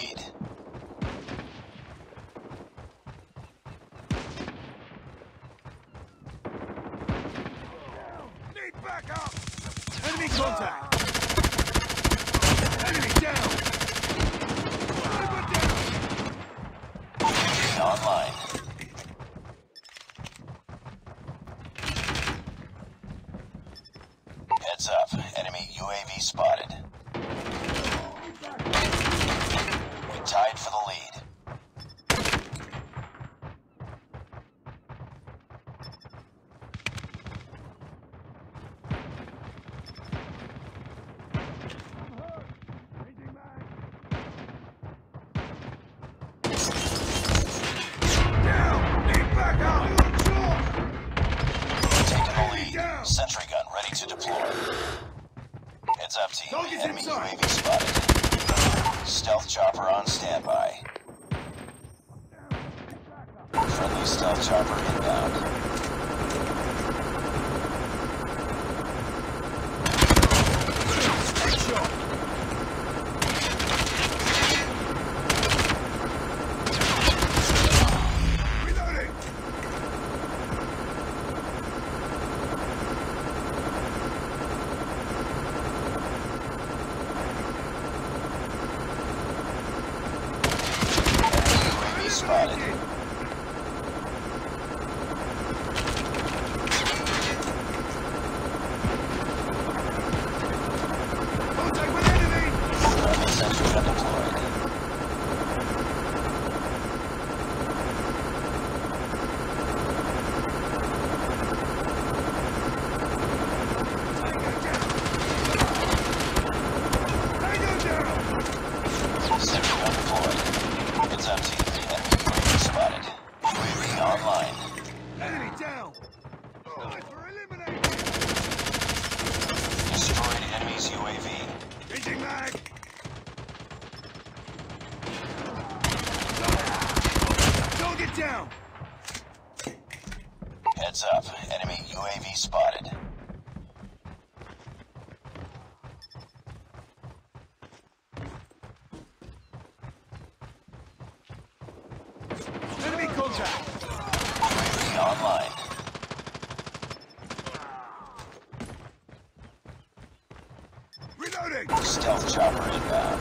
Need backup! Enemy contact! Enemy down! Over down! Online. Heads up. Enemy UAV spotted. Tied for the lead. Down! Need backup! Taking the lead. Sentry gun ready to deploy. Heads up, team. Enemy inside. UAV spotted. Friendly stealth chopper inbound. Headshot! Reloading! UAV spotted. Contact with enemy! Friendly sentry gun deployed. Tango down! Sentry gun deployed. Heads up, team. Enemy UAV spotted. UAV online. Enemy down! Sniper eliminated! Destroyed enemy's UAV. Changing mag! Target down! Heads up. Enemy UAV spotted. Enemy contact! UAV online. Stealth chopper inbound.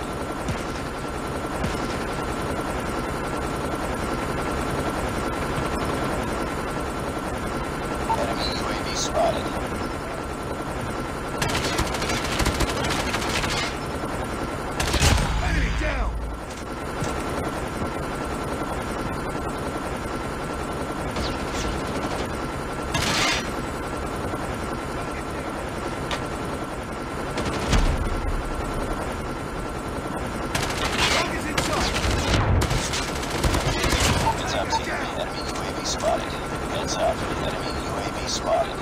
Enemy UAV spotted. Enemy down! Target's in sight! Heads up, team. Enemy UAV spotted. Heads up. Enemy UAV spotted.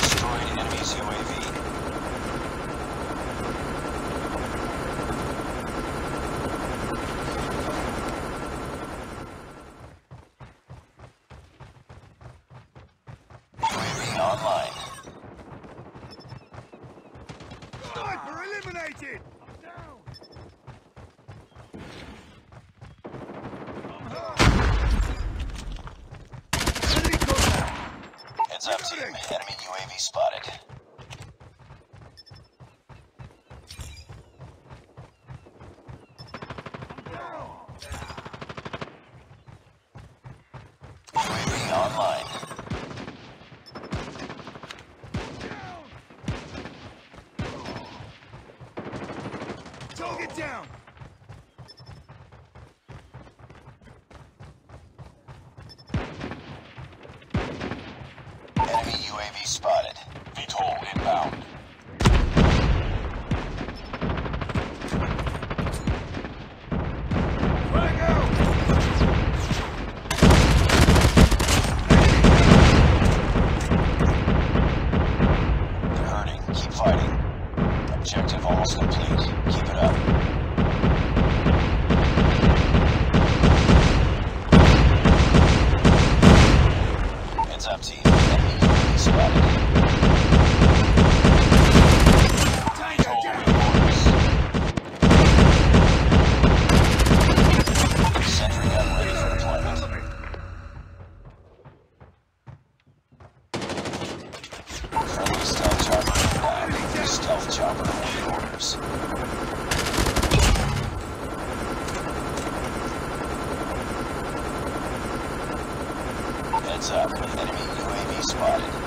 Destroyed enemy's UAV. UAV online. Eliminated! Down! I'm! Enemy! Heads up, team. Enemy UAV spotted. UAV online. Target down! Up. Enemy UAV spotted.